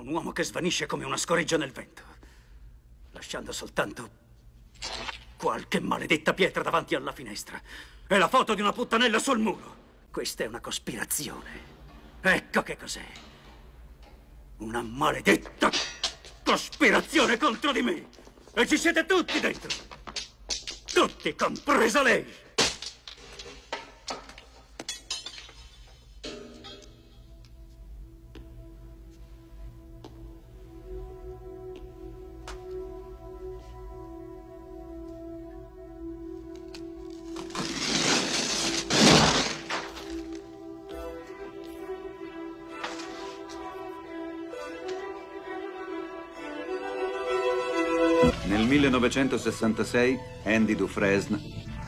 Un uomo che svanisce come una scoreggia nel vento, lasciando soltanto qualche maledetta pietra davanti alla finestra e la foto di una puttanella sul muro. Questa è una cospirazione. Ecco che cos'è. Una maledetta cospirazione contro di me. E ci siete tutti dentro. Tutti, compresa lei. 1966 Andy Dufresne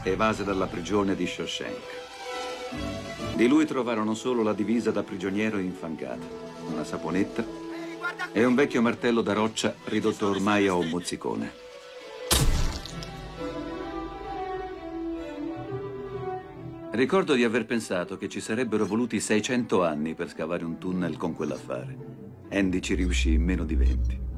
evase dalla prigione di Shawshank. Di lui trovarono solo la divisa da prigioniero infangata, una saponetta e un vecchio martello da roccia ridotto ormai a un mozzicone. Ricordo di aver pensato che ci sarebbero voluti 600 anni per scavare un tunnel con quell'affare. Andy ci riuscì in meno di 20.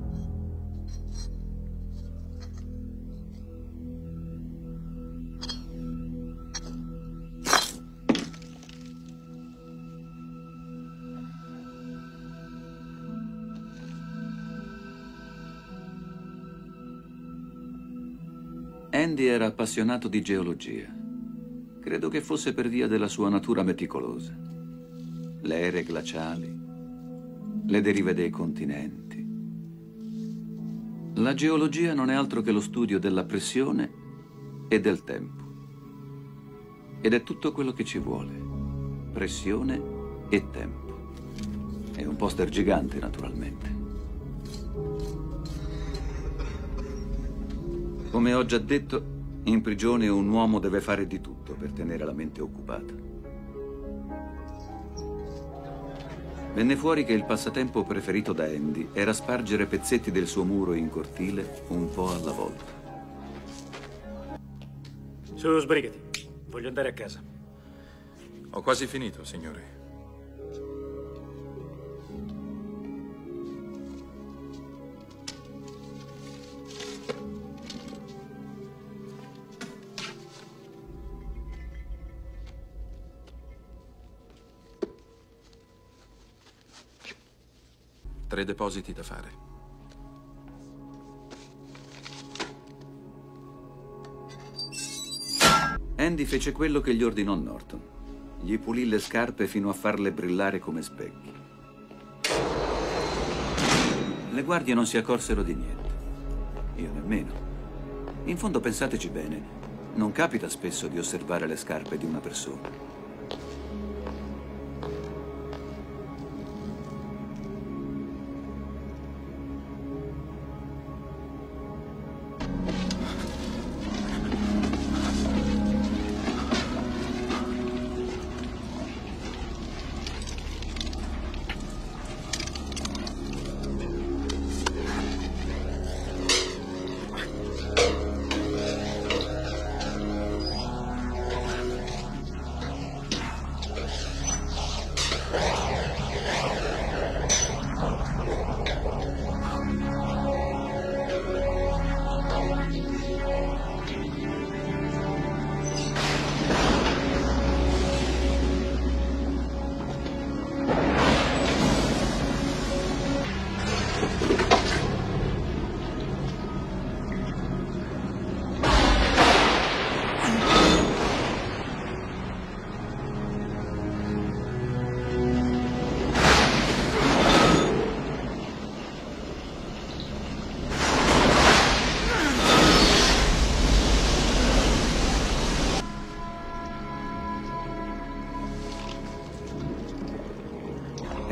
Andy era appassionato di geologia. Credo che fosse per via della sua natura meticolosa. Le ere glaciali, le derive dei continenti. La geologia non è altro che lo studio della pressione e del tempo. Ed è tutto quello che ci vuole. Pressione e tempo. È un poster gigante, naturalmente. Come ho già detto, in prigione un uomo deve fare di tutto per tenere la mente occupata. Venne fuori che il passatempo preferito da Andy era spargere pezzetti del suo muro in cortile un po' alla volta. Su, sbrigati. Voglio andare a casa. Ho quasi finito, signore. Tre depositi da fare. Andy fece quello che gli ordinò Norton. Gli pulì le scarpe fino a farle brillare come specchi. Le guardie non si accorsero di niente. Io nemmeno. In fondo pensateci bene, non capita spesso di osservare le scarpe di una persona.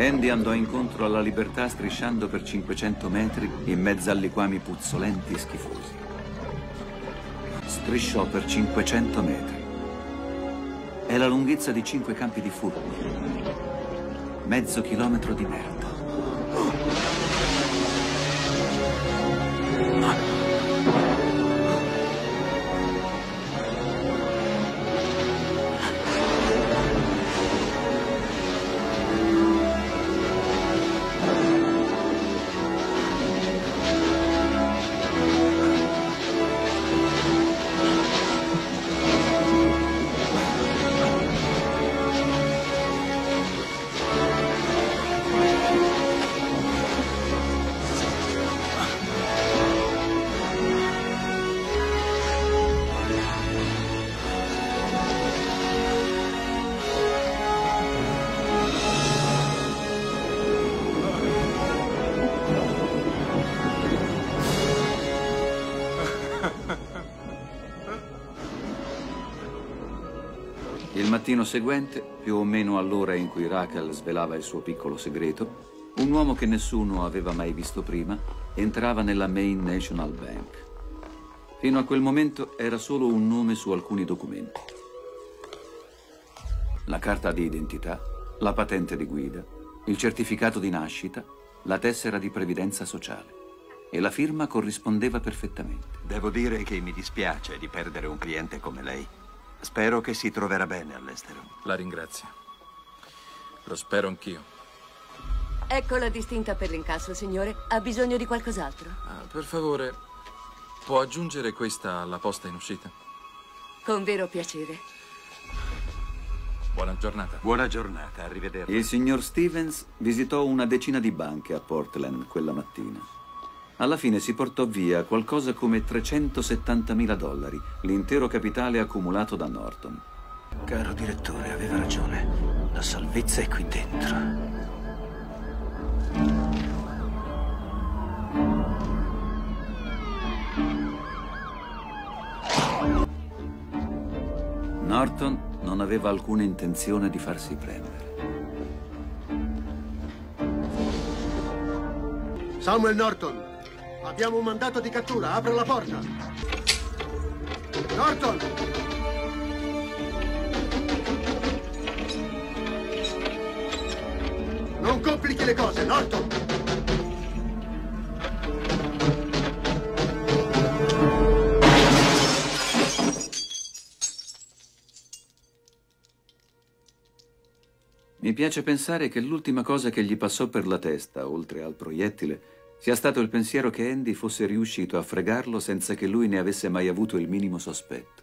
Andy andò incontro alla libertà strisciando per 500 metri in mezzo a liquami puzzolenti e schifosi. Strisciò per 500 metri. È la lunghezza di cinque campi di football. Mezzo chilometro di merda. Mattino seguente, più o meno all'ora in cui Rachel svelava il suo piccolo segreto, un uomo che nessuno aveva mai visto prima entrava nella Main National Bank. Fino a quel momento era solo un nome su alcuni documenti. La carta di identità, la patente di guida, il certificato di nascita, la tessera di previdenza sociale. E la firma corrispondeva perfettamente. Devo dire che mi dispiace di perdere un cliente come lei. Spero che si troverà bene all'estero. La ringrazio. Lo spero anch'io. Ecco la distinta per l'incasso, signore. Ha bisogno di qualcos'altro? Ah, per favore, può aggiungere questa alla posta in uscita? Con vero piacere. Buona giornata. Buona giornata, arrivederci. Il signor Stevens visitò una decina di banche a Portland quella mattina. Alla fine si portò via qualcosa come 370.000 dollari, l'intero capitale accumulato da Norton. Caro direttore, aveva ragione. La salvezza è qui dentro. Norton non aveva alcuna intenzione di farsi prendere. Samuel Norton, abbiamo un mandato di cattura, apra la porta. Norton! Non complichi le cose, Norton! Mi piace pensare che l'ultima cosa che gli passò per la testa, oltre al proiettile, sia stato il pensiero che Andy fosse riuscito a fregarlo senza che lui ne avesse mai avuto il minimo sospetto.